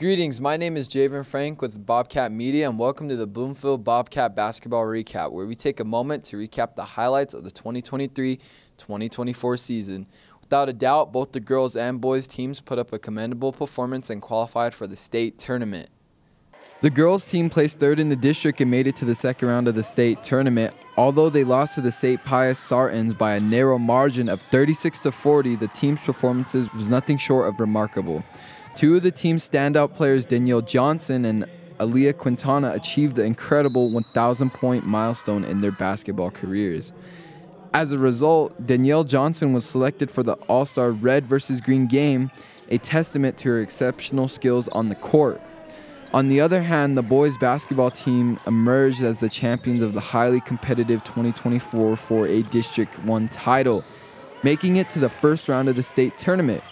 Greetings, my name is Javen Frank with Bobcat Media, and welcome to the Bloomfield Bobcat Basketball Recap, where we take a moment to recap the highlights of the 2023 2024 season. Without a doubt, both the girls and boys teams put up a commendable performance and qualified for the state tournament. The girls team placed third in the district and made it to the second round of the state tournament. Although they lost to the St. Pius Sartans by a narrow margin of 36 to 40, the team's performances was nothing short of remarkable. Two of the team's standout players, Danielle Johnson and Aaliyah Quintana, achieved the incredible 1,000 point milestone in their basketball careers. As a result, Danielle Johnson was selected for the All Star Red versus Green game, a testament to her exceptional skills on the court. On the other hand, the boys basketball team emerged as the champions of the highly competitive 2024 4A District 1 title, making it to the first round of the state tournament.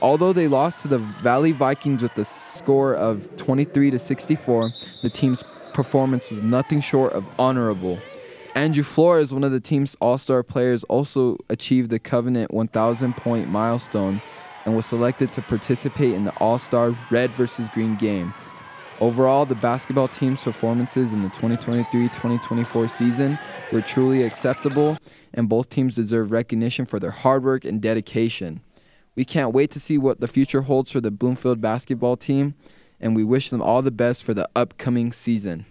Although they lost to the Valley Vikings with a score of 23 to 64, the team's performance was nothing short of honorable. Andrew Flores, one of the team's all-star players, also achieved the Covenant 1,000 point milestone and was selected to participate in the All-Star Red versus Green game. Overall, the basketball team's performances in the 2023-2024 season were truly acceptable, and both teams deserve recognition for their hard work and dedication. We can't wait to see what the future holds for the Bloomfield basketball team, and we wish them all the best for the upcoming season.